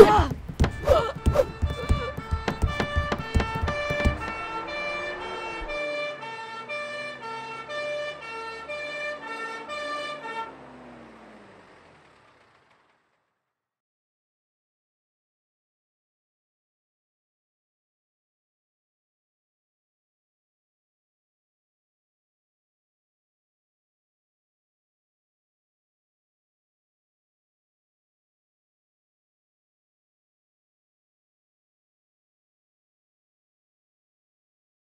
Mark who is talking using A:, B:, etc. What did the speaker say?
A: Ah!